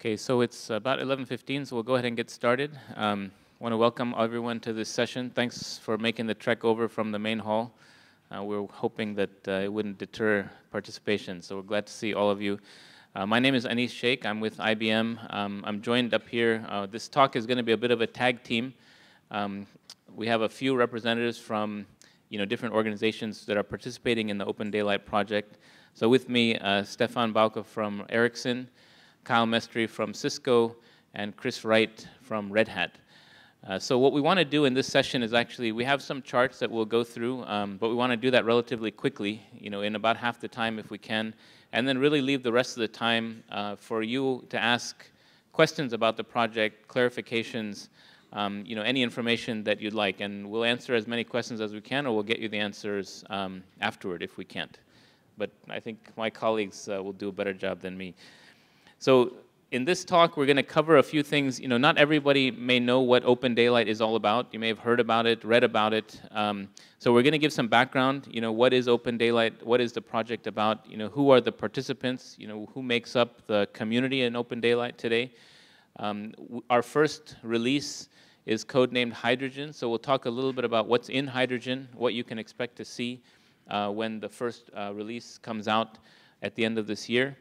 Okay, so it's about 11.15, so we'll go ahead and get started. Um, I want to welcome everyone to this session. Thanks for making the trek over from the main hall. Uh, we are hoping that uh, it wouldn't deter participation, so we're glad to see all of you. Uh, my name is Anees Shaikh. I'm with IBM. Um, I'm joined up here. Uh, this talk is going to be a bit of a tag team. Um, we have a few representatives from you know, different organizations that are participating in the Open Daylight project. So with me, uh, Stephan Baucke from Ericsson, Kyle Mestery from Cisco, and Chris Wright from Red Hat. Uh, so what we want to do in this session is actually, we have some charts that we'll go through, um, but we want to do that relatively quickly, you know, in about half the time if we can, and then really leave the rest of the time uh, for you to ask questions about the project, clarifications, um, you know, any information that you'd like, and we'll answer as many questions as we can, or we'll get you the answers um, afterward if we can't. But I think my colleagues uh, will do a better job than me. So in this talk, we're going to cover a few things. You know, not everybody may know what Open Daylight is all about. You may have heard about it, read about it. Um, so we're going to give some background. You know, what is Open Daylight? What is the project about? You know, who are the participants? You know, who makes up the community in Open Daylight today? Um, our first release is codenamed Hydrogen. So we'll talk a little bit about what's in Hydrogen, what you can expect to see uh, when the first uh, release comes out at the end of this year.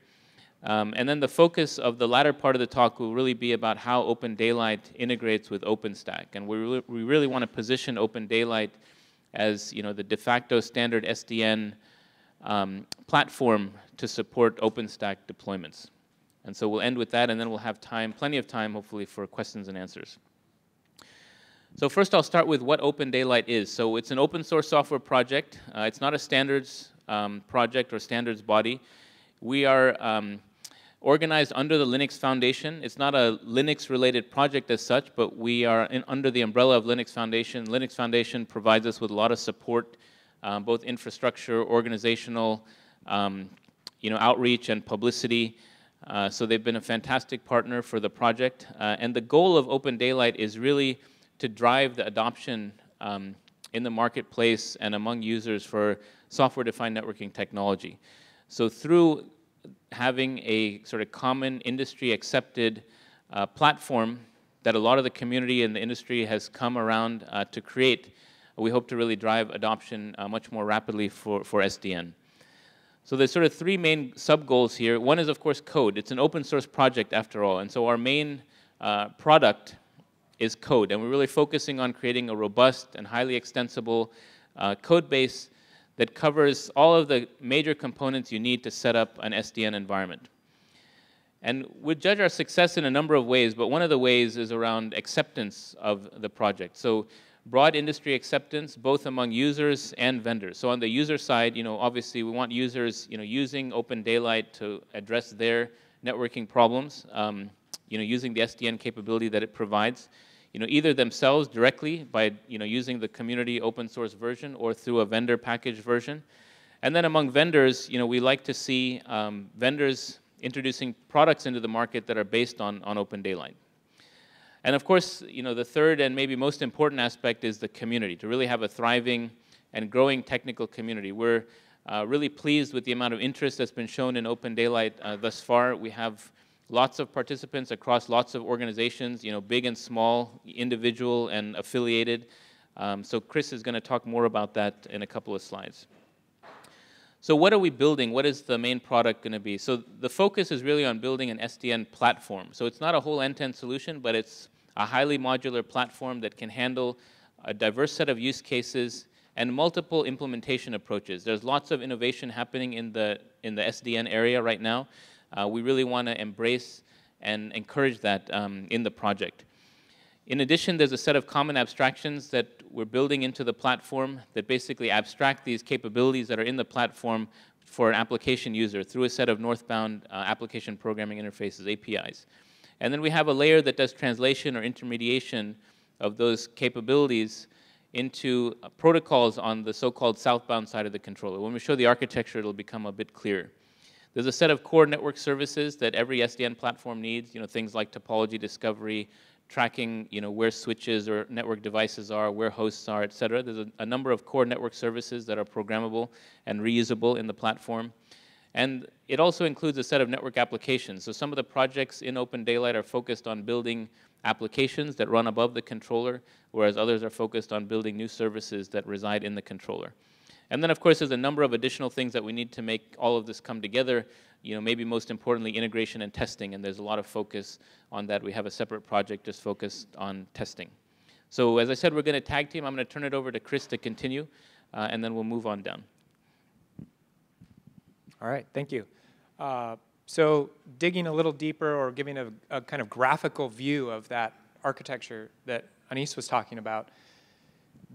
Um, and then the focus of the latter part of the talk will really be about how Open Daylight integrates with OpenStack. And we really, we really want to position Open Daylight as you know, the de facto standard SDN um, platform to support OpenStack deployments. And so we'll end with that, and then we'll have time, plenty of time, hopefully, for questions and answers. So first I'll start with what Open Daylight is. So it's an open source software project. Uh, it's not a standards um, project or standards body. We are um, organized under the Linux Foundation. It's not a Linux-related project as such, but we are in, under the umbrella of Linux Foundation. Linux Foundation provides us with a lot of support, um, both infrastructure, organizational, um, you know, outreach and publicity. Uh, so they've been a fantastic partner for the project. Uh, and the goal of Open Daylight is really to drive the adoption um, in the marketplace and among users for software-defined networking technology. So through having a sort of common industry-accepted uh, platform that a lot of the community and the industry has come around uh, to create, we hope to really drive adoption uh, much more rapidly for, for SDN. So there's sort of three main sub-goals here. One is, of course, code. It's an open source project after all, and so our main uh, product is code. And we're really focusing on creating a robust and highly extensible uh, code base that covers all of the major components you need to set up an SDN environment. And we judge our success in a number of ways, but one of the ways is around acceptance of the project. So broad industry acceptance, both among users and vendors. So on the user side, you know, obviously we want users, you know, using Open Daylight to address their networking problems, um, you know, using the SDN capability that it provides you know, either themselves directly by you know, using the community open source version or through a vendor package version. And then among vendors, you know, we like to see um, vendors introducing products into the market that are based on, on Open Daylight. And of course, you know, the third and maybe most important aspect is the community, to really have a thriving and growing technical community. We're uh, really pleased with the amount of interest that's been shown in Open Daylight uh, thus far. We have lots of participants across lots of organizations, you know, big and small, individual and affiliated. Um, so Chris is going to talk more about that in a couple of slides. So what are we building? What is the main product going to be? So the focus is really on building an SDN platform. So it's not a whole end-to-end solution, but it's a highly modular platform that can handle a diverse set of use cases and multiple implementation approaches. There's lots of innovation happening in the, in the SDN area right now. Uh, we really want to embrace and encourage that um, in the project. In addition, there's a set of common abstractions that we're building into the platform that basically abstract these capabilities that are in the platform for an application user through a set of northbound uh, application programming interfaces, APIs. And then we have a layer that does translation or intermediation of those capabilities into uh, protocols on the so-called southbound side of the controller. When we show the architecture, it'll become a bit clearer. There's a set of core network services that every SDN platform needs, you know, things like topology discovery, tracking, you know, where switches or network devices are, where hosts are, et cetera. There's a, a number of core network services that are programmable and reusable in the platform. And it also includes a set of network applications. So some of the projects in Open Daylight are focused on building applications that run above the controller, whereas others are focused on building new services that reside in the controller. And then, of course, there's a number of additional things that we need to make all of this come together. You know, maybe most importantly, integration and testing, and there's a lot of focus on that. We have a separate project just focused on testing. So as I said, we're going to tag team. I'm going to turn it over to Chris to continue, uh, and then we'll move on down. All right, thank you. Uh, so digging a little deeper or giving a, a, kind of graphical view of that architecture that Anees was talking about,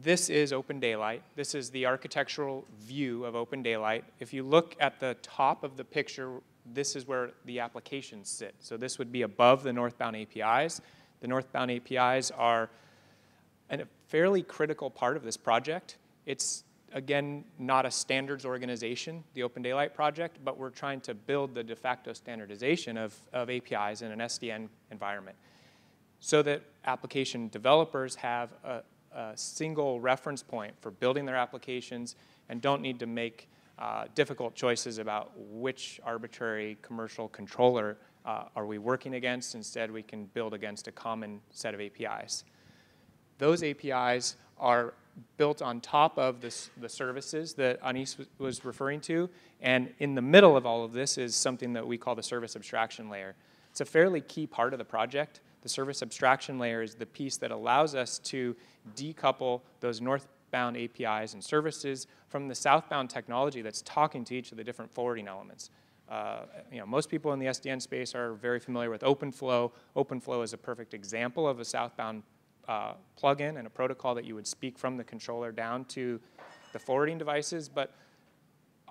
this is Open Daylight. This is the architectural view of Open Daylight. If you look at the top of the picture, this is where the applications sit. So this would be above the northbound APIs. The northbound APIs are a fairly critical part of this project. It's again, not a standards organization, the Open Daylight project, but we're trying to build the de facto standardization of, of APIs in an SDN environment so that application developers have a, a single reference point for building their applications and don't need to make uh, difficult choices about which arbitrary commercial controller uh, are we working against. Instead, we can build against a common set of APIs. Those APIs are built on top of the services that Anees was referring to. And in the middle of all of this is something that we call the service abstraction layer. It's a fairly key part of the project. The service abstraction layer is the piece that allows us to decouple those northbound APIs and services from the southbound technology that's talking to each of the different forwarding elements. Uh, you know, most people in the SDN space are very familiar with OpenFlow. OpenFlow is a perfect example of a southbound uh, plugin and a protocol that you would speak from the controller down to the forwarding devices. But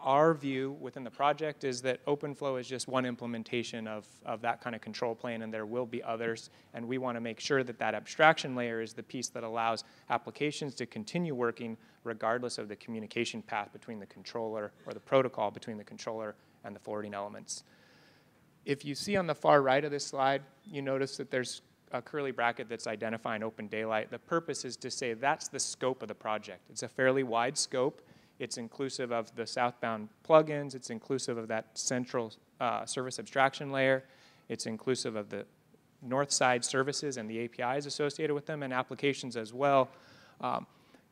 our view within the project is that OpenFlow is just one implementation of, of that kind of control plane, and there will be others. And we want to make sure that that abstraction layer is the piece that allows applications to continue working regardless of the communication path between the controller or the protocol between the controller and the forwarding elements. If you see on the far right of this slide, you notice that there's a curly bracket that's identifying open daylight. The purpose is to say that's the scope of the project. It's a fairly wide scope. It's inclusive of the southbound plugins. It's inclusive of that central uh, service abstraction layer. It's inclusive of the north side services and the APIs associated with them and applications as well. Um,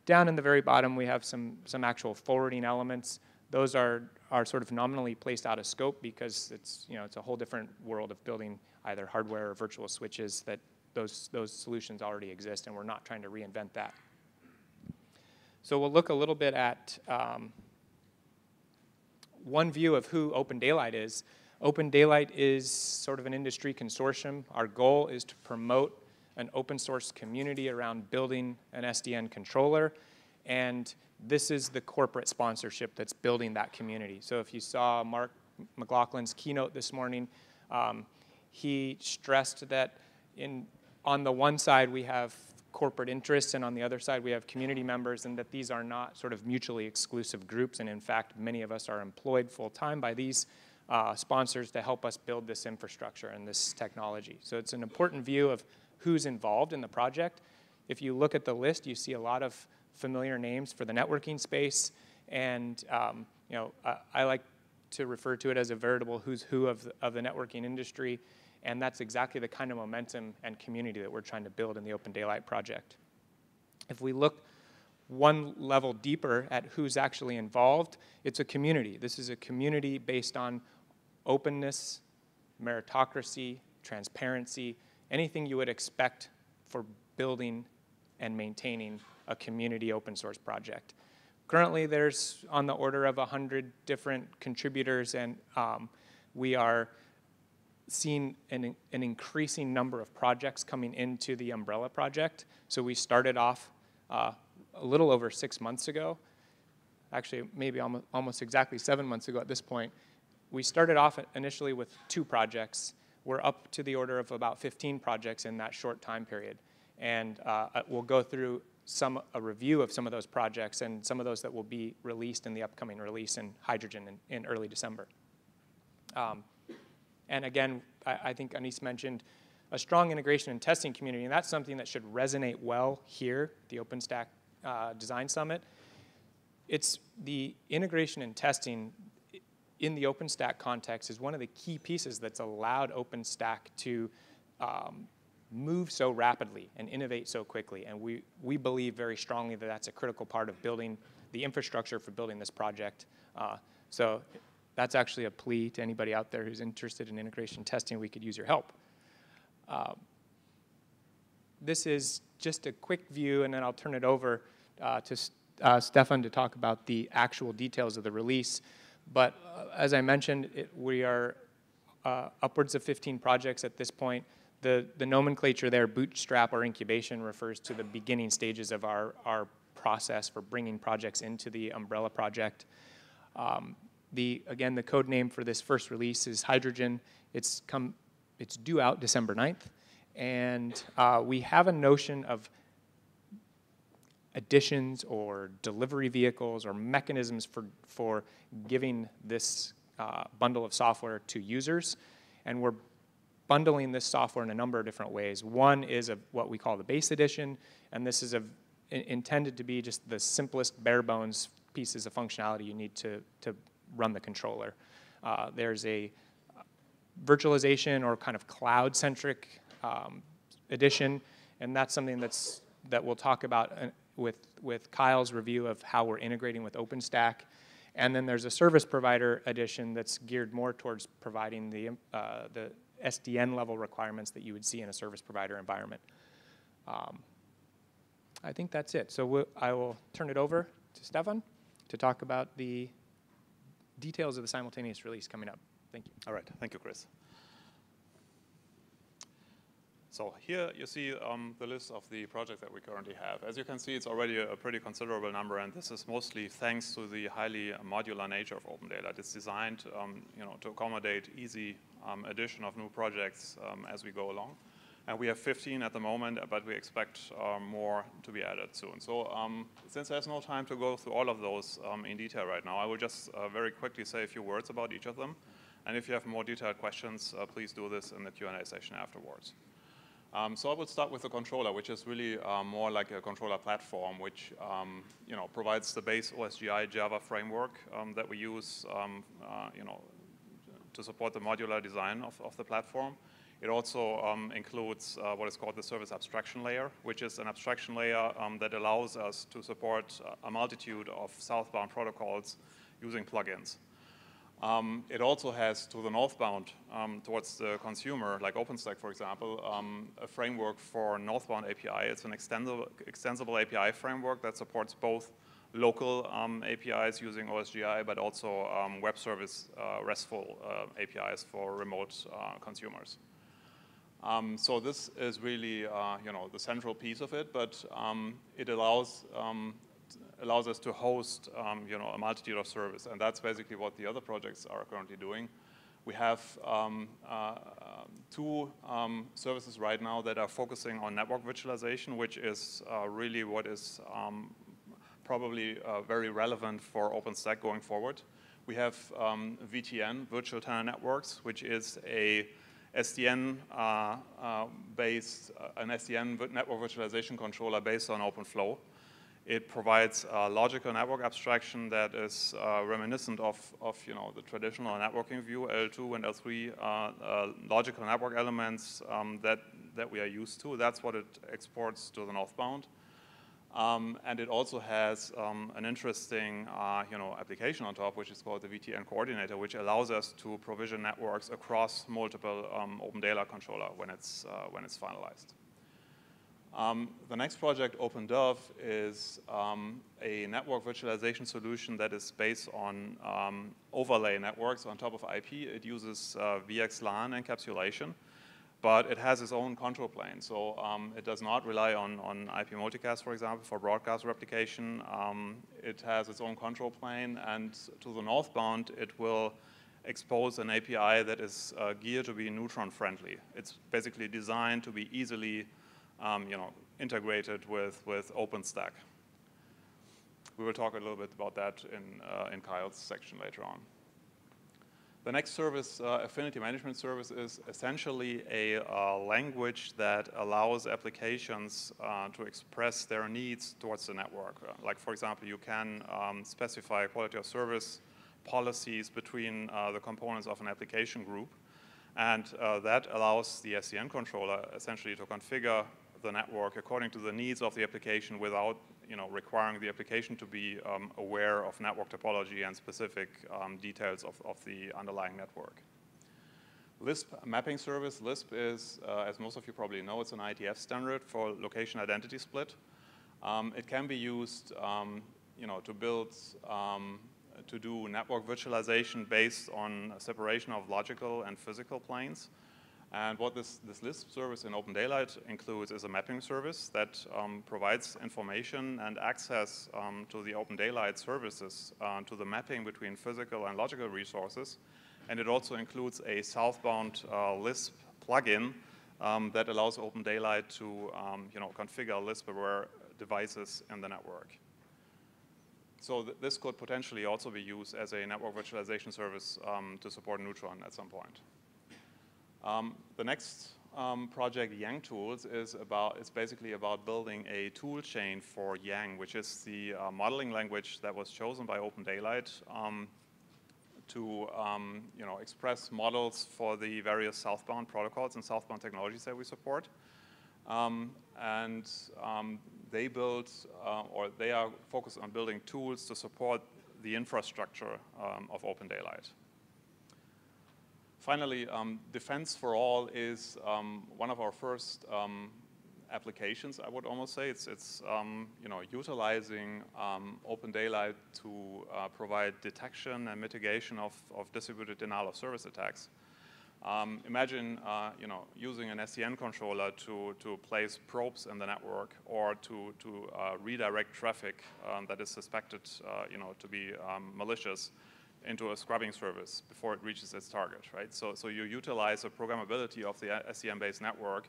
down in the very bottom, we have some, some actual forwarding elements. Those are, are sort of nominally placed out of scope because it's, you know, it's a whole different world of building either hardware or virtual switches that those, those solutions already exist and we're not trying to reinvent that. So we'll look a little bit at um, one view of who Open Daylight is. Open Daylight is sort of an industry consortium. Our goal is to promote an open source community around building an SDN controller. And this is the corporate sponsorship that's building that community. So if you saw Mark McLoughlin's keynote this morning, um, he stressed that in, on the one side we have corporate interests and on the other side we have community members and that these are not sort of mutually exclusive groups and in fact many of us are employed full-time by these uh, sponsors to help us build this infrastructure and this technology. So it's an important view of who's involved in the project. If you look at the list, you see a lot of familiar names for the networking space and um, you know, I, I like to refer to it as a veritable who's who of the, of the networking industry. And that's exactly the kind of momentum and community that we're trying to build in the Open Daylight project. If we look one level deeper at who's actually involved, it's a community. This is a community based on openness, meritocracy, transparency, anything you would expect for building and maintaining a community open source project. Currently, there's on the order of 100 different contributors, and um, we are seen an, an increasing number of projects coming into the Umbrella project. So we started off uh, a little over six months ago, actually maybe almost, almost exactly seven months ago at this point. We started off initially with two projects. We're up to the order of about 15 projects in that short time period. And uh, uh, we'll go through some a review of some of those projects and some of those that will be released in the upcoming release in Hydrogen in, in early December. Um, and again, I, I think Anees mentioned a strong integration and testing community, and that's something that should resonate well here, the OpenStack uh, Design Summit. It's the integration and testing in the OpenStack context is one of the key pieces that's allowed OpenStack to um, move so rapidly and innovate so quickly. And we, we believe very strongly that that's a critical part of building the infrastructure for building this project. Uh, so that's actually a plea to anybody out there who's interested in integration testing. We could use your help. Uh, this is just a quick view, and then I'll turn it over uh, to uh, Stephan to talk about the actual details of the release. But uh, as I mentioned, it, we are uh, upwards of 15 projects at this point. The, the nomenclature there, bootstrap or incubation, refers to the beginning stages of our, our process for bringing projects into the umbrella project. Um, the, again, the code name for this first release is Hydrogen. It's, come, it's due out December 9th. And uh, we have a notion of additions or delivery vehicles or mechanisms for, for giving this uh, bundle of software to users. And we're bundling this software in a number of different ways. One is a, what we call the base edition, and this is a, intended to be just the simplest bare bones pieces of functionality you need to, to run the controller. Uh, there's a virtualization or kind of cloud-centric um, edition, and that's something that's that we'll talk about uh, with, with Kyle's review of how we're integrating with OpenStack. And then there's a service provider edition that's geared more towards providing the, uh, the SDN level requirements that you would see in a service provider environment. Um, I think that's it. So we'll, I will turn it over to Stephan to talk about the details of the simultaneous release coming up. Thank you. All right. Thank you, Chris. So here you see um, the list of the projects that we currently have. As you can see, it's already a, pretty considerable number, and this is mostly thanks to the highly modular nature of OpenDaylight. It's designed um, you know, to accommodate easy um, addition of new projects um, as we go along. And we have 15 at the moment, but we expect uh, more to be added soon. So um, since there's no time to go through all of those um, in detail right now, I will just uh, very quickly say a few words about each of them. And if you have more detailed questions, uh, please do this in the Q&A session afterwards. Um, so I would start with the controller, which is really uh, more like a controller platform, which um, you know provides the base OSGI Java framework um, that we use, uh, you know, to support the modular design of, of the platform. It also um, includes uh, what is called the service abstraction layer, which is an abstraction layer um, that allows us to support a multitude of southbound protocols using plugins. Um, it also has, to the northbound, um, towards the consumer, like OpenStack, for example, um, a framework for northbound API. It's an extensible, extensible API framework that supports both local um, APIs using OSGI, but also web service uh, RESTful uh, APIs for remote uh, consumers. Um, so this is really, uh, you know, the central piece of it, but it allows allows us to host, um, you know, a multitude of services, and that's basically what the other projects are currently doing. We have um, uh, two um, services right now that are focusing on network virtualization, which is uh, really what is um, probably uh, very relevant for OpenStack going forward. We have um, VTN, Virtual Tenant Networks, which is a SDN uh, uh, based, uh, an SDN network virtualization controller based on OpenFlow. It provides a logical network abstraction that is reminiscent of, of you know, the traditional networking view, L2 and L3 uh, uh, logical network elements um, that, that we are used to. That's what it exports to the northbound. Um, and it also has um, an interesting uh, you know, application on top, which is called the VTN coordinator, which allows us to provision networks across multiple um, OpenDaylight controller when it's, uh, when it's finalized. Um, the next project, OpenDove, is um, a network virtualization solution that is based on um, overlay networks on top of IP. It uses uh, VXLAN encapsulation, but it has its own control plane. So um, it does not rely on, on IP multicast, for example, for broadcast replication. Um, it has its own control plane, and to the northbound, it will expose an API that is uh, geared to be neutron friendly. It's basically designed to be easily um, you know, integrated with, with OpenStack. We will talk a little bit about that in, uh, in Kyle's section later on. The next service, uh, Affinity Management Service, is essentially a uh, language that allows applications uh, to express their needs towards the network. Uh, like, for example, you can um, specify quality of service policies between uh, the components of an application group. And uh, that allows the SDN controller essentially to configure the network according to the needs of the application without you know, requiring the application to be um, aware of network topology and specific um, details of, of the underlying network. Lisp mapping service, Lisp is, uh, as most of you probably know, it's an IETF standard for location identity split. Um, it can be used um, you know, to build, um, to do network virtualization based on separation of logical and physical planes. And what this, this Lisp service in Open Daylight includes is a mapping service that um, provides information and access um, to the Open Daylight services uh, to the mapping between physical and logical resources. And it also includes a southbound uh, Lisp plugin um, that allows Open Daylight to um, you know, configure Lisp-aware devices in the network. So th this could potentially also be used as a network virtualization service um, to support Neutron at some point. Um, the next um, project, Yang Tools, is about it's basically about building a tool chain for Yang, which is the uh, modeling language that was chosen by Open Daylight um, to um, you know express models for the various southbound protocols and southbound technologies that we support. Um, and um, they build uh, or they are focused on building tools to support the infrastructure of Open Daylight. Finally, um, Defense for All is um, one of our first um, applications, I would almost say. It's, it's um, you know, utilizing um, Open Daylight to uh, provide detection and mitigation of, of distributed denial of service attacks. Um, imagine, uh, you know, using an SDN controller to, to place probes in the network or to, to uh, redirect traffic that is suspected, uh, you know, to be malicious into a scrubbing service before it reaches its target, right? So, so you utilize the programmability of the SDN-based network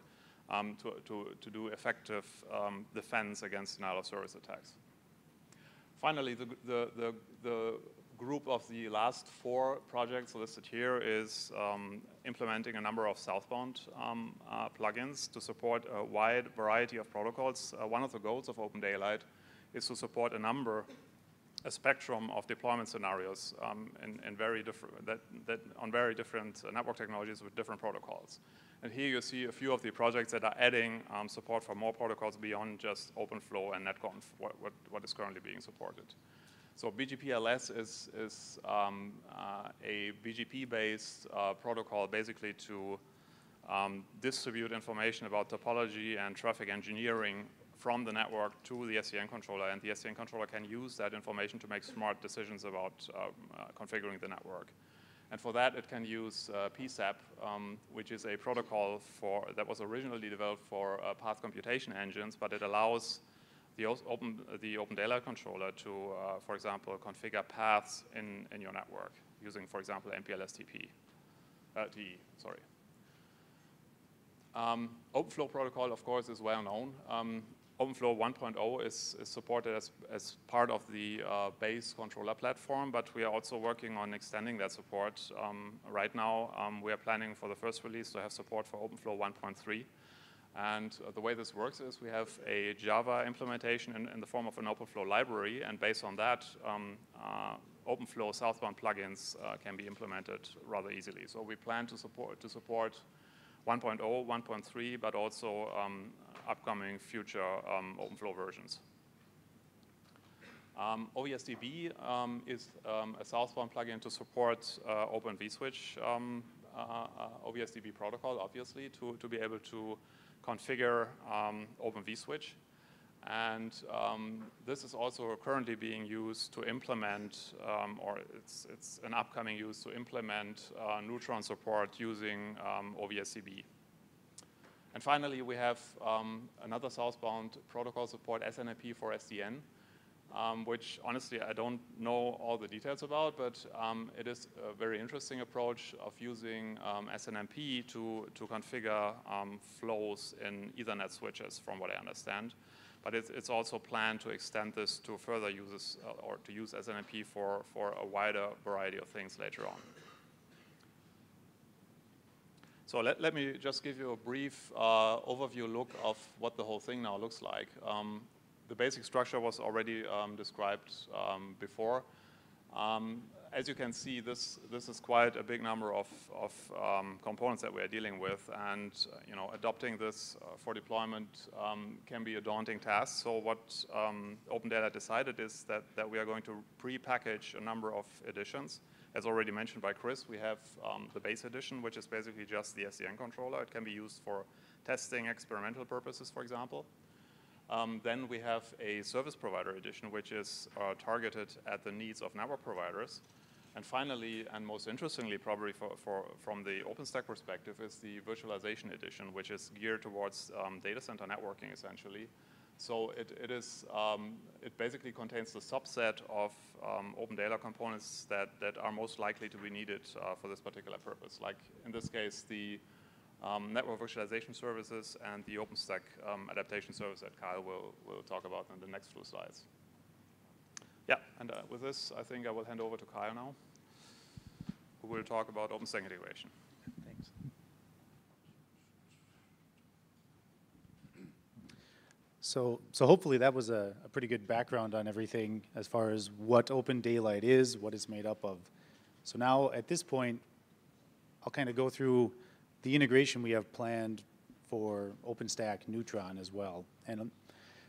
um, to, to, to do effective um, defense against denial of service attacks. Finally, the, the, the, the, group of the last four projects listed here is um, implementing a number of southbound um, uh, plugins to support a wide variety of protocols. Uh, one of the goals of Open Daylight is to support a number a spectrum of deployment scenarios um, in, in, very different, that, that on very different uh, network technologies with different protocols. And here you see a few of the projects that are adding um, support for more protocols beyond just OpenFlow and NetConf, what, what, what is currently being supported. So BGP-LS is, is um, uh, a BGP-based uh, protocol basically to um, distribute information about topology and traffic engineering from the network to the SDN controller, and the SDN controller can use that information to make smart decisions about um, uh, configuring the network. And for that, it can use uh, PCEP, um, which is a protocol for, that was originally developed for uh, path computation engines, but it allows the open, the open daylight controller to, uh, for example, configure paths in, in your network using, for example, MPLS-TP, uh, TE, sorry. Um, OpenFlow protocol, of course, is well known. Um, OpenFlow 1.0 is, is, supported as, as part of the uh, base controller platform, but we are also working on extending that support. Um, right now, um, we are planning for the first release to have support for OpenFlow 1.3. And uh, the way this works is we have a Java implementation in, in, the form of an OpenFlow library, and based on that, um, uh, OpenFlow southbound plugins uh, can be implemented rather easily. So we plan to support, to support 1.0, 1.3, but also um, upcoming future um, OpenFlow versions. Um, OVSDB um, is um, a southbound plugin to support uh, Open vSwitch um, uh, uh, OVSDB protocol, obviously, to, to be able to configure Open vSwitch. And um, this is also currently being used to implement, um, or it's, it's an upcoming use to implement uh, Neutron support using um, OVSDB. And finally, we have um, another southbound protocol support, SNMP for SDN, um, which honestly I don't know all the details about, but um, it is a very interesting approach of using SNMP to, to configure flows in Ethernet switches, from what I understand. But it's, it's also planned to extend this to further uses uh, or to use SNMP for, for a wider variety of things later on. So let, let me just give you a brief uh, overview look of what the whole thing now looks like. Um, the basic structure was already um, described um, before. Um, as you can see, this, this is quite a big number of, of um, components that we are dealing with, and uh, you know, adopting this uh, for deployment can be a daunting task. So what Open Daylight decided is that, that we are going to pre-package a number of editions. As already mentioned by Chris, we have um, the base edition, which is basically just the SDN controller. It can be used for testing, experimental purposes, for example. Um, then we have a service provider edition, which is uh, targeted at the needs of network providers. And finally, and most interestingly probably for, for, from the OpenStack perspective, is the virtualization edition, which is geared towards um, data center networking essentially. So it, it is, um, it basically contains the subset of um, OpenDaylight components that, that are most likely to be needed uh, for this particular purpose. Like in this case, the um, network virtualization services and the OpenStack um, adaptation service that Kyle will, will talk about in the next few slides. Yeah, and uh, with this, I think I will hand over to Kyle now, who will talk about OpenStack integration. Thanks. So, so hopefully that was a, a pretty good background on everything as far as what Open Daylight is, what it's made up of. So now at this point, I'll kind of go through the integration we have planned for OpenStack Neutron as well. And um,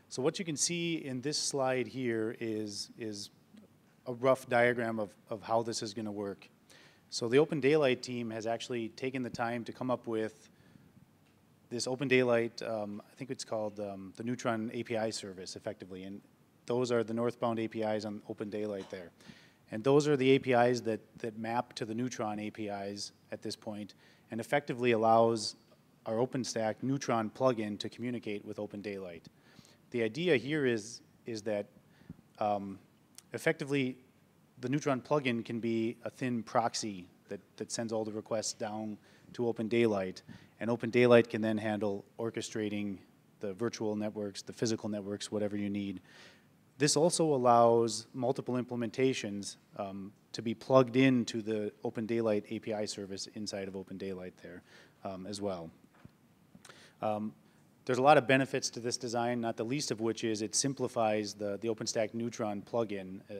so what you can see in this slide here is, is a rough diagram of, of how this is going to work. So the Open Daylight team has actually taken the time to come up with this Open Daylight, um, I think it's called um, the Neutron API service effectively, and those are the northbound APIs on Open Daylight there. And those are the APIs that, that map to the Neutron APIs at this point and effectively allows our OpenStack Neutron plugin to communicate with Open Daylight. The idea here is, is that um, effectively the Neutron plugin can be a thin proxy that, that sends all the requests down to Open Daylight, and Open Daylight can then handle orchestrating the virtual networks, the physical networks, whatever you need. This also allows multiple implementations um, to be plugged into the Open Daylight API service inside of Open Daylight there um, as well. Um, there's a lot of benefits to this design, not the least of which is it simplifies the, the OpenStack Neutron plugin. Uh,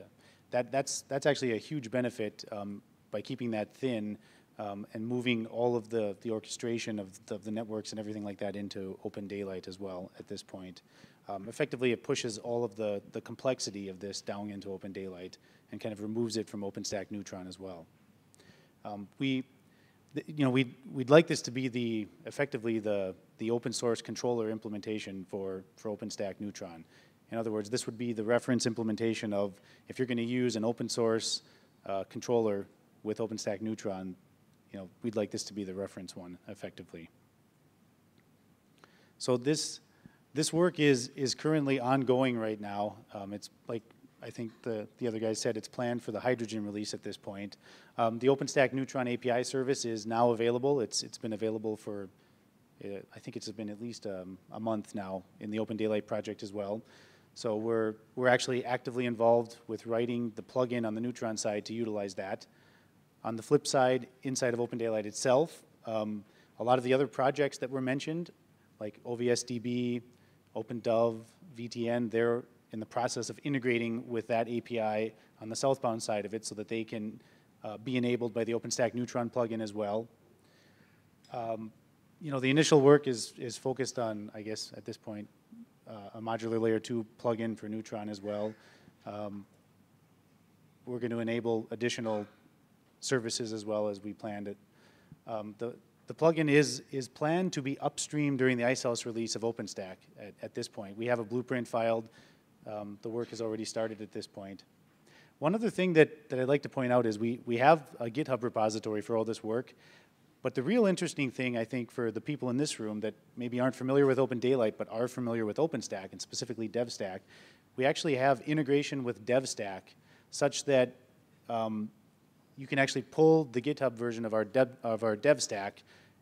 that, that's, that's actually a huge benefit um, by keeping that thin um, and moving all of the, the orchestration of the, of the, networks and everything like that into Open Daylight as well at this point. Um, effectively, it pushes all of the, the complexity of this down into Open Daylight and kind of removes it from OpenStack Neutron as well. Um, we, you know, we'd, we'd like this to be the, effectively the, the open source controller implementation for, for OpenStack Neutron. In other words, this would be the reference implementation of if you're going to use an open source uh, controller with OpenStack Neutron, you know, we'd like this to be the reference one effectively. So this, this work is, is currently ongoing right now. Um, it's like I think the, the other guys said it's planned for the hydrogen release at this point. Um, the OpenStack Neutron API service is now available. It's, it's been available for, uh, I think it's been at least um, a month now in the Open Daylight project as well. So we're, we're actually actively involved with writing the plugin on the Neutron side to utilize that. On the flip side, inside of Open Daylight itself, um, a lot of the other projects that were mentioned, like OVSDB, OpenDove, VTN, they're in the process of integrating with that API on the southbound side of it so that they can uh, be enabled by the OpenStack Neutron plugin as well. Um, you know, the initial work is, is focused on, I guess, at this point, uh, a modular layer 2 plugin for Neutron as well. Um, we're going to enable additional services as well as we planned it. Um, the, the plugin is, is planned to be upstream during the Icehouse release of OpenStack at, at this point. We have a blueprint filed um, the work has already started at this point. One other thing that, that I'd like to point out is we, we have a GitHub repository for all this work, but the real interesting thing, I think, for the people in this room that maybe aren't familiar with Open Daylight but are familiar with OpenStack and specifically DevStack, we actually have integration with DevStack such that um, you can actually pull the GitHub version of our, dev, of our DevStack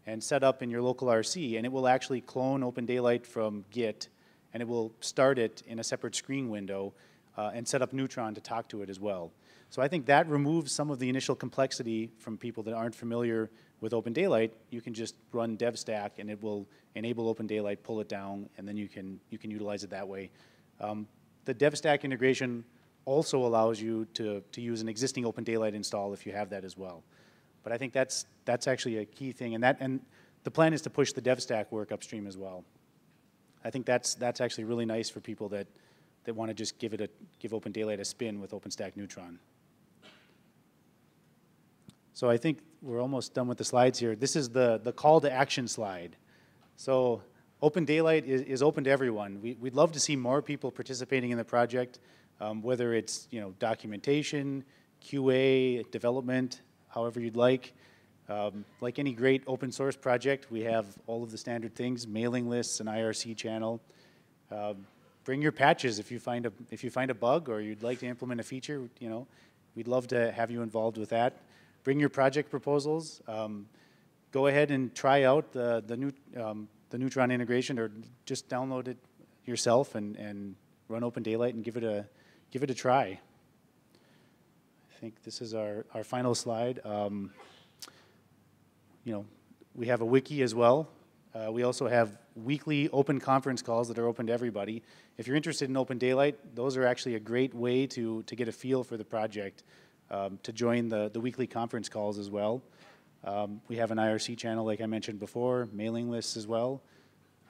and set up in your local RC, and it will actually clone Open Daylight from Git and it will start it in a separate screen window uh, and set up Neutron to talk to it as well. So I think that removes some of the initial complexity from people that aren't familiar with Open Daylight. You can just run DevStack and it will enable Open Daylight, pull it down, and then you can, you can utilize it that way. Um, the DevStack integration also allows you to, to use an existing Open Daylight install if you have that as well. But I think that's, that's actually a key thing, and that, and the plan is to push the DevStack work upstream as well. I think that's, that's actually really nice for people that, that want to just give it a, give Open Daylight a spin with OpenStack Neutron. So I think we're almost done with the slides here. This is the, the call to action slide. So Open Daylight is, is open to everyone. We, would love to see more people participating in the project, um, whether it's you know documentation, QA, development, however you'd like. Um, like any great open source project, we have all of the standard things, mailing lists, an IRC channel. Um, bring your patches if you find a if you find a bug or you'd like to implement a feature. You know, we'd love to have you involved with that bring your project proposals. Um, go ahead and try out the, the, new, um, the Neutron integration or just download it yourself and, and run Open Daylight and give it a, give it a try. I think this is our, our final slide. Um, you know, we have a wiki as well. Uh, we also have weekly open conference calls that are open to everybody. If you're interested in Open Daylight, those are actually a great way to, to get a feel for the project um, to join the, the weekly conference calls as well. Um, we have an IRC channel, like I mentioned before, mailing lists as well,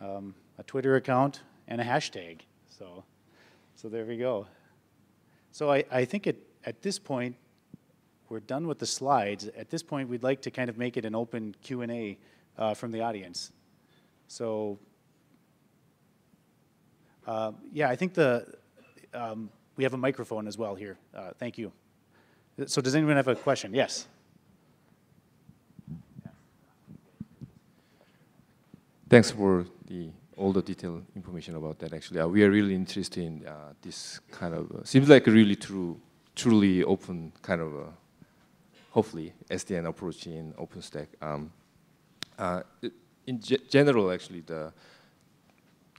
um, a Twitter account, and a hashtag. So, so there we go. So I, I think it, at this point, we're done with the slides. At this point, we'd like to kind of make it an open Q&A uh, from the audience. So, uh, yeah, I think the, um, we have a microphone as well here. Uh, thank you. So does anyone have a question? Yes. Thanks for the all the detailed information about that. Actually, uh, we are really interested in uh, this kind of uh, seems like a really true, truly open kind of, uh, hopefully SDN approach in OpenStack. Um, uh, in general, actually, the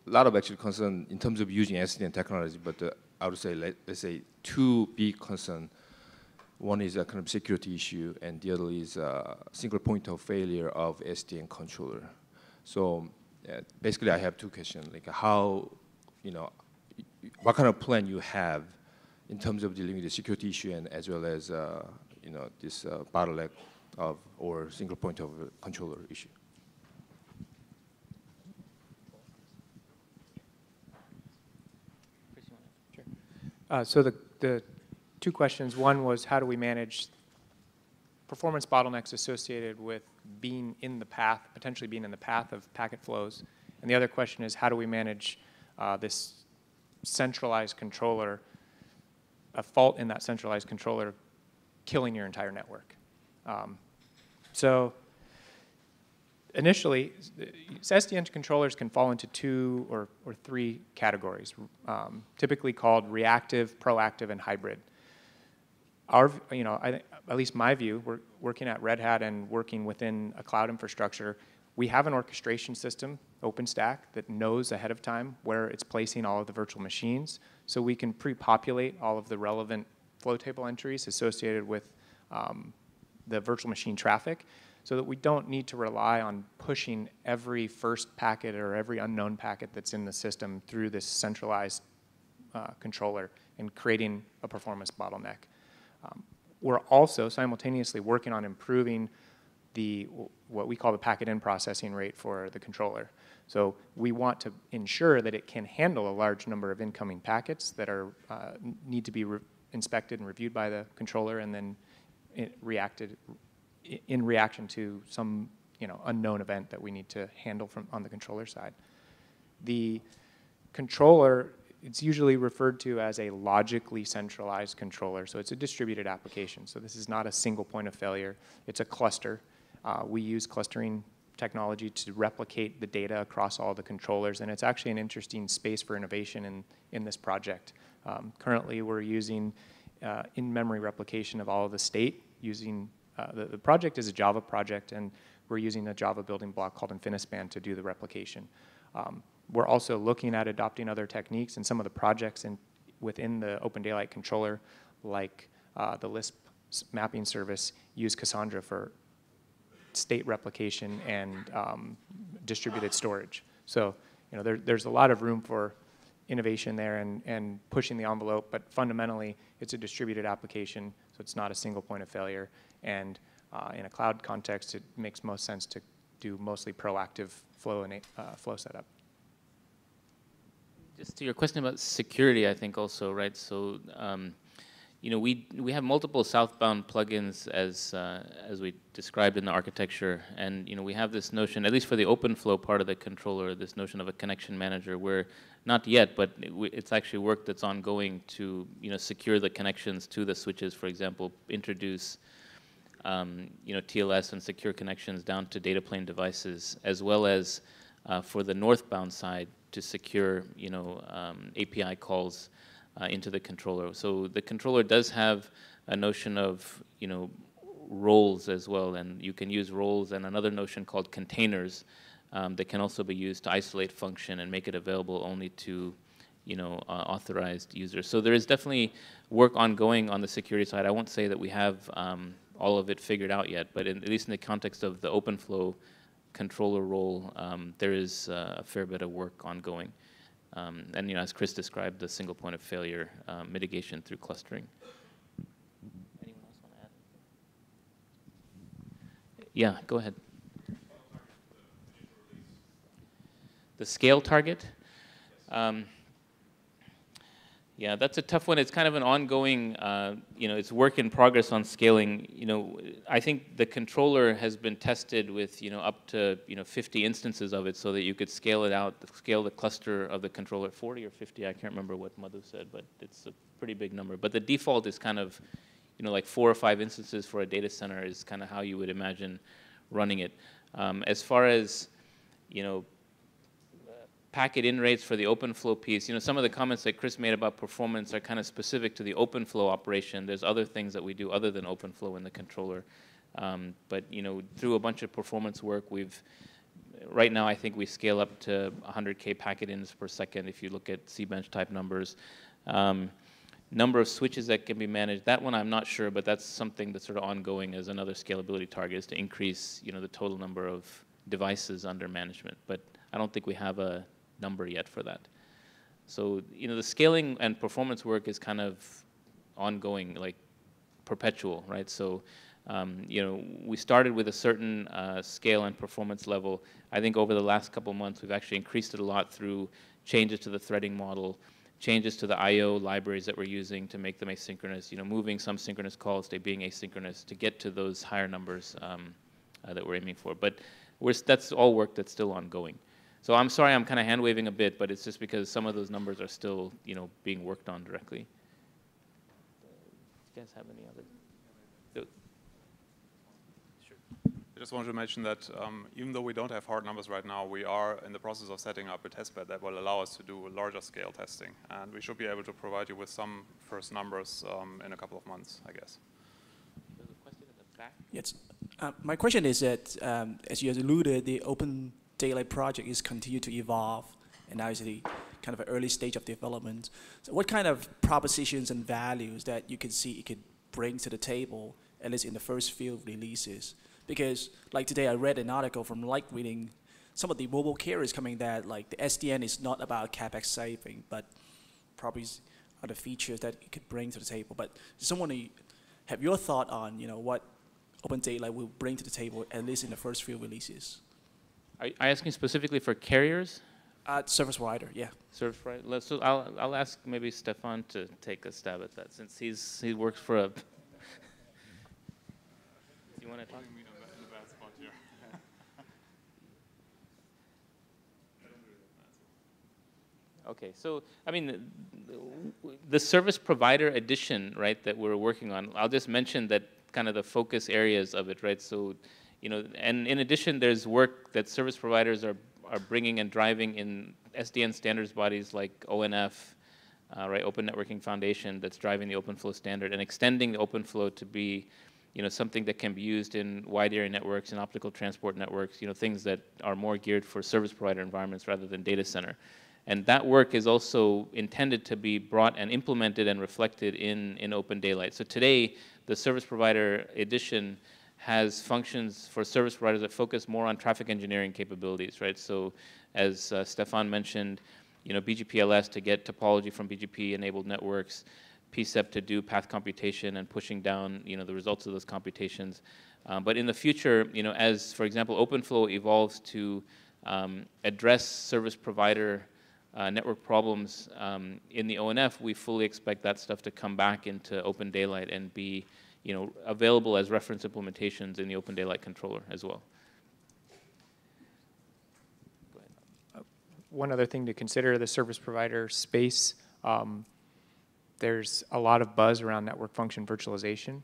a lot of actually concern in terms of using SDN technology, but uh, I would say let, us say two big concern one is a kind of security issue, and the other is a single point of failure of SDN controller. So uh, basically, I have two questions: like how, you know, what kind of plan you have in terms of dealing with the security issue, and as well as uh, you know this uh, bottleneck of or single point of controller issue. Uh, so the, the two questions. One was how do we manage performance bottlenecks associated with being in the path, potentially being in the path of packet flows. And the other question is how do we manage uh, this centralized controller, a fault in that centralized controller killing your entire network. Um, so initially, SDN controllers can fall into two or, or three categories, um, typically called reactive, proactive, and hybrid our, you know, I, at least my view, we're working at Red Hat and working within a cloud infrastructure, we have an orchestration system, OpenStack, that knows ahead of time where it's placing all of the virtual machines. So we can pre-populate all of the relevant flow table entries associated with um, the virtual machine traffic so that we don't need to rely on pushing every first packet or every unknown packet that's in the system through this centralized uh, controller and creating a performance bottleneck. Um, we're also simultaneously working on improving the what we call the packet in processing rate for the controller. So we want to ensure that it can handle a large number of incoming packets that are uh, need to be inspected and reviewed by the controller and then reacted in reaction to some you know unknown event that we need to handle from on the controller side. The controller it's usually referred to as a logically centralized controller. So it's a distributed application. So this is not a single point of failure. It's a cluster. Uh, we use clustering technology to replicate the data across all the controllers. And it's actually an interesting space for innovation in, in this project. Um, currently, we're using uh, in-memory replication of all of the state using, uh, the, the project is a Java project, and we're using a Java building block called InfiniSpan to do the replication. Um, we're also looking at adopting other techniques and some of the projects in, within the Open Daylight controller, like uh, the Lisp mapping service, use Cassandra for state replication and um, distributed storage. So you know, there, there's a lot of room for innovation there and, and pushing the envelope, but fundamentally, it's a distributed application, so it's not a single point of failure. And uh, in a cloud context, it makes most sense to do mostly proactive flow and uh, flow setup. Just to your question about security, I think also, right? So, um, you know, we we have multiple southbound plugins as uh, as we described in the architecture, and you know, we have this notion, at least for the OpenFlow part of the controller, this notion of a connection manager, where not yet, but it, it's actually work that's ongoing to you know secure the connections to the switches, for example, introduce um, you know TLS and secure connections down to data plane devices, as well as uh, for the northbound side to secure you know um, API calls uh, into the controller. So the controller does have a notion of, you know, roles as well, and you can use roles and another notion called containers um, that can also be used to isolate function and make it available only to, you know, uh, authorized users. So there is definitely work ongoing on the security side. I won't say that we have um, all of it figured out yet, but in, at least in the context of the OpenFlow controller role, um, there is uh, a fair bit of work ongoing. Um, and you know, as Chris described, the single point of failure uh, mitigation through clustering. Anyone else want to add? Yeah, go ahead. The scale target. Um, yeah, that's a tough one. It's kind of an ongoing, uh, you know, it's work in progress on scaling. You know, I think the controller has been tested with, you know, up to, you know, 50 instances of it so that you could scale it out, scale the cluster of the controller, 40 or 50, I can't remember what Madhu said, but it's a pretty big number. But the default is kind of, you know, like four or five instances for a data center is kind of how you would imagine running it. Um, as far as, you know, packet in rates for the OpenFlow piece, you know, some of the comments that Chris made about performance are kind of specific to the OpenFlow operation. There's other things that we do other than OpenFlow in the controller. Um, but, you know, through a bunch of performance work, we've, right now I think we scale up to 100K packet ins per second if you look at C-bench type numbers. Um, number of switches that can be managed, that one I'm not sure, but that's something that's sort of ongoing as another scalability target is to increase, you know, the total number of devices under management. But I don't think we have a number yet for that. So, you know, the scaling and performance work is kind of ongoing, like perpetual, right? So, um, you know, we started with a certain uh, scale and performance level. I think over the last couple months, we've actually increased it a lot through changes to the threading model, changes to the I/O libraries that we're using to make them asynchronous. You know, moving some synchronous calls to being asynchronous to get to those higher numbers um, uh, that we're aiming for. But that's all work that's still ongoing. So I'm sorry I'm kind of hand waving a bit, but it's just because some of those numbers are still, you know, being worked on directly. Do you guys have any other? Sure. I just wanted to mention that um, even though we don't have hard numbers right now, we are in the process of setting up a testbed that will allow us to do larger scale testing. And we should be able to provide you with some first numbers um, in a couple of months, I guess. There's a question at the back. Yes. Uh, my question is that, um, as you alluded, the open Daylight project is continue to evolve, and the kind of an early stage of development. So what kind of propositions and values that you can see it could bring to the table, at least in the first few releases? Because like today, I read an article from Light Reading, some of the mobile carriers coming that like the SDN is not about capex saving, but probably other features that it could bring to the table. But someone have your thought on you know what OpenDaylight will bring to the table, at least in the first few releases? Are you asking specifically for carriers? Uh, service provider, yeah. Service provider. So I'll I'll ask maybe Stephan to take a stab at that since he's he works for a. Do you want to talk? Okay, so I mean, the service provider edition, right, that we're working on. I'll just mention that kind of the focus areas of it, right? So you know, and in addition, there's work that service providers are, are bringing and driving in SDN standards bodies like ONF, uh, right, Open Networking Foundation, that's driving the OpenFlow standard and extending the OpenFlow to be, you know, something that can be used in wide area networks and optical transport networks, you know, things that are more geared for service provider environments rather than data center. And that work is also intended to be brought and implemented and reflected in, in OpenDaylight. So today, the service provider edition has functions for service providers that focus more on traffic engineering capabilities, right? So as uh, Stephan mentioned, you know, BGPLS to get topology from BGP-enabled networks, PCEP to do path computation and pushing down, you know, the results of those computations. Um, but in the future, you know, as, for example, OpenFlow evolves to um, address service provider uh, network problems um, in the ONF, we fully expect that stuff to come back into OpenDaylight and be, you know, available as reference implementations in the OpenDaylight controller as well. One other thing to consider, the service provider space, um, there's a lot of buzz around network function virtualization.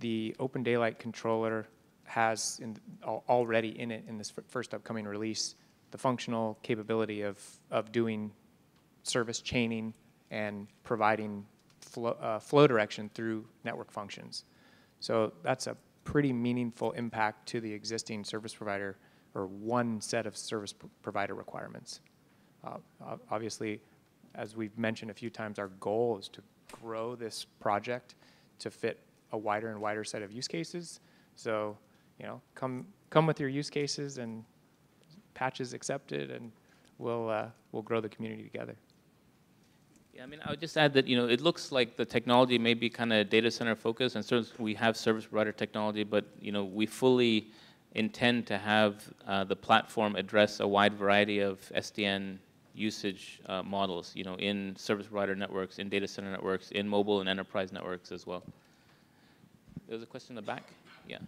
The OpenDaylight controller has in, already in it in this first upcoming release the functional capability of, of doing service chaining and providing flow, uh, flow direction through network functions. So that's a pretty meaningful impact to the existing service provider or one set of service provider requirements. Uh, obviously, as we've mentioned a few times, our goal is to grow this project to fit a wider and wider set of use cases. So, you know, come come with your use cases and patches accepted, and we'll, uh, we'll grow the community together. Yeah, I mean, I would just add that, you know, it looks like the technology may be kind of data center focused, and certainly we have service provider technology, but, you know, we fully intend to have uh, the platform address a wide variety of SDN usage uh, models, you know, in service provider networks, in data center networks, in mobile and enterprise networks as well. There's a question in the back? Yeah.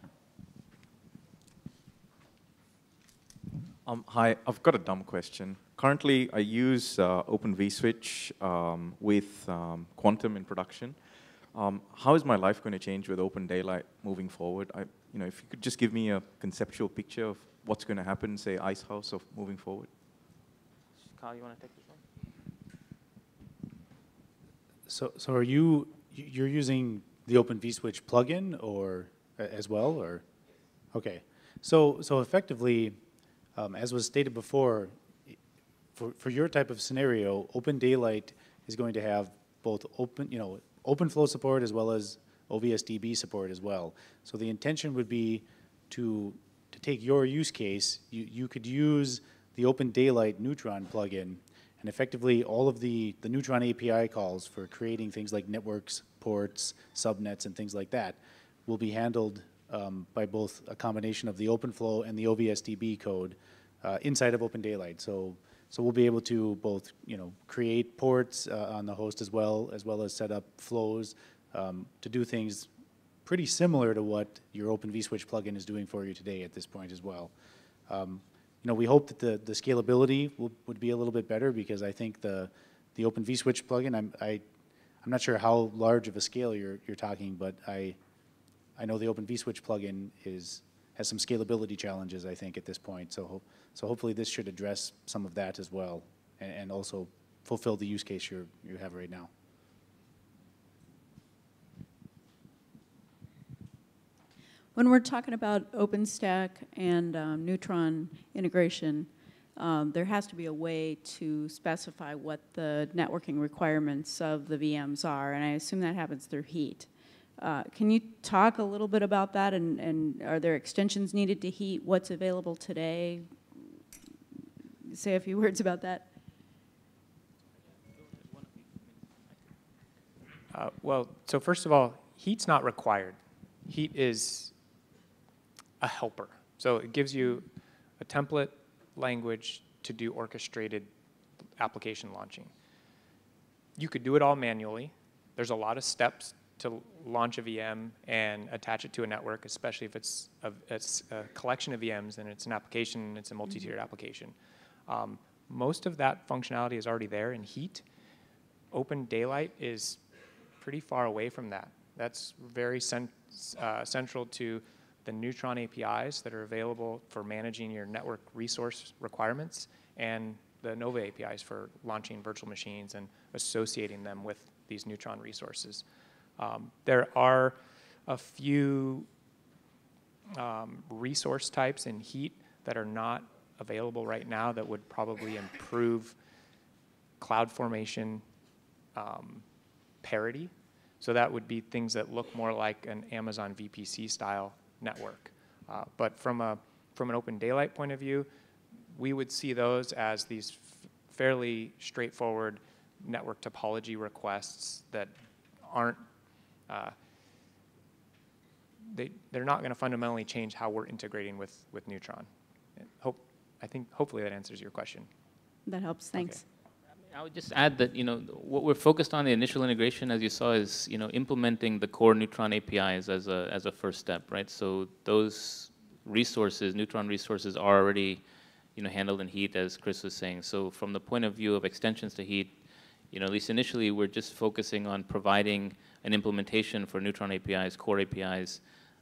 Um, hi, I've got a dumb question. Currently, I use uh, Open vSwitch um, with um, Quantum in production. Um, how is my life going to change with OpenDaylight moving forward? I, you know, if you could just give me a conceptual picture of what's going to happen, say, Icehouse of moving forward. Kyle, you want to take this one? So, so are you you're using the Open vSwitch plugin or as well, or okay? So, so effectively, um, as was stated before, for, for your type of scenario, OpenDaylight is going to have both open, you know, OpenFlow support as well as OVSDB support as well. So the intention would be to, to take your use case, you, you could use the OpenDaylight Neutron plugin and effectively all of the, the Neutron API calls for creating things like networks, ports, subnets, and things like that will be handled um, by both a combination of the OpenFlow and the OVSDB code uh, inside of OpenDaylight. So, so we'll be able to both, you know, create ports uh, on the host as well, as well as set up flows um, to do things pretty similar to what your Open vSwitch plugin is doing for you today at this point as well. Um, you know, we hope that the, the scalability will, would be a little bit better because I think the, the Open vSwitch plugin, I'm, I, I'm not sure how large of a scale you're, you're talking, but I, I know the Open vSwitch plugin is has some scalability challenges, I think, at this point. So, so hopefully this should address some of that as well, and, and also fulfill the use case you you have right now. When we're talking about OpenStack and um, Neutron integration, um, there has to be a way to specify what the networking requirements of the VMs are, and I assume that happens through heat. Uh, can you talk a little bit about that and, and are there extensions needed to heat? What's available today? Say a few words about that. Uh, well, so first of all, heat's not required. Heat is a helper. So it gives you a template language to do orchestrated application launching. You could do it all manually. There's a lot of steps to launch a VM and attach it to a network, especially if it's a, it's a collection of VMs and it's an application, it's a multi-tiered mm -hmm. application. Um, most of that functionality is already there in Heat. OpenDaylight is pretty far away from that. That's very cent uh, central to the Neutron APIs that are available for managing your network resource requirements and the Nova APIs for launching virtual machines and associating them with these Neutron resources. Um, there are a few um, resource types in heat that are not available right now that would probably improve cloud formation um, parity. So that would be things that look more like an Amazon VPC style network. Uh, but from a from an open daylight point of view, we would see those as these fairly straightforward network topology requests that aren't, uh, they, they're not going to fundamentally change how we're integrating with, with Neutron. Hope, I think hopefully that answers your question. That helps, thanks. I would just add that, you know, what we're focused on the initial integration, as you saw, is, you know, implementing the core Neutron APIs as a, as a first step, right? So those resources, Neutron resources are already, you know, handled in Heat, as Chris was saying. So from the point of view of extensions to Heat, you know, at least initially, we're just focusing on providing an implementation for Neutron APIs, core APIs,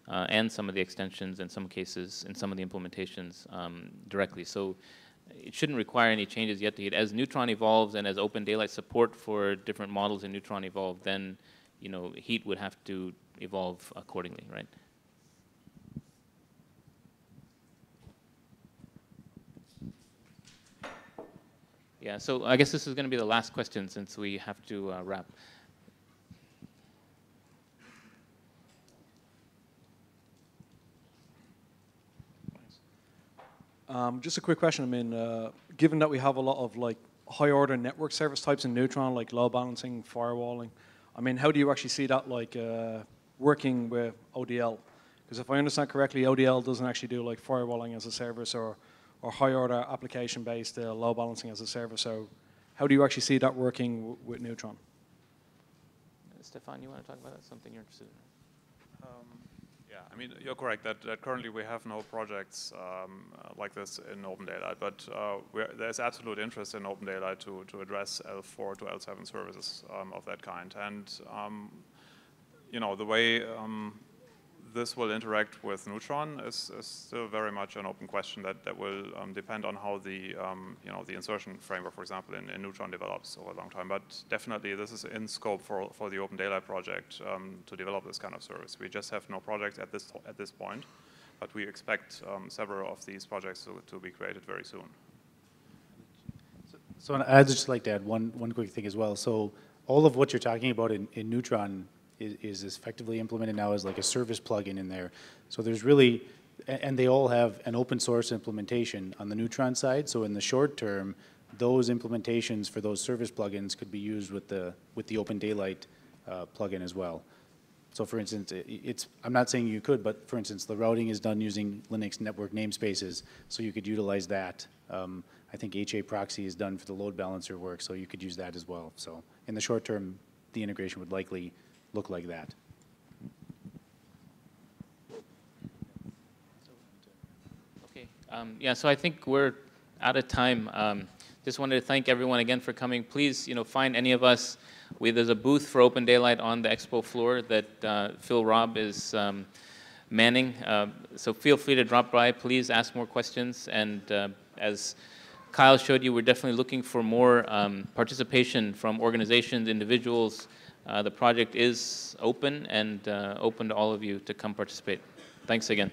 uh, and some of the extensions in some cases, in some of the implementations um, directly. So it shouldn't require any changes yet to it. As Neutron evolves and as OpenDaylight support for different models in Neutron evolve, then you know Heat would have to evolve accordingly, right? Yeah, so I guess this is going to be the last question since we have to uh, wrap. Um, just a quick question. I mean, uh, given that we have a lot of like high order network service types in Neutron, like load balancing, firewalling, I mean, how do you actually see that like uh, working with ODL? Because if I understand correctly, ODL doesn't actually do like firewalling as a service or, or high order application based uh, load balancing as a service. So, how do you actually see that working with Neutron? Stephan, you want to talk about that? Something you're interested in? Um, yeah, I mean, you're correct that, that currently we have no projects um, uh, like this in OpenDaylight, but uh, there's absolute interest in OpenDaylight to, to address L4 to L7 services um, of that kind. And, um, you know, the way um, this will interact with Neutron is, is, still very much an open question that, that will um, depend on how the, um, you know, the insertion framework, for example, in, in, Neutron develops over a long time. But definitely this is in scope for, for the OpenDaylight project um, to develop this kind of service. We just have no project at this, at this point, but we expect um, several of these projects to, to be created very soon. So, I'd just like to add one, one quick thing as well. So all of what you're talking about in, in Neutron is, is effectively implemented now as like a service plugin in there. So there's really, and they all have an open source implementation on the Neutron side. So in the short term, those implementations for those service plugins could be used with the with the OpenDaylight uh, plugin as well. So for instance, it's I'm not saying you could, but for instance, the routing is done using Linux network namespaces, so you could utilize that. Um, I think HAProxy is done for the load balancer work, so you could use that as well. So in the short term, the integration would likely look like that. Okay. Um, yeah. So I think we're out of time. Um, just wanted to thank everyone again for coming. Please, you know, find any of us. We, there's a booth for OpenDaylight on the expo floor that uh, Phil Robb is um, manning. Uh, so feel free to drop by. Please ask more questions. And uh, as Kyle showed you, we're definitely looking for more um, participation from organizations, individuals, the project is open and uh, open to all of you to come participate. Thanks again.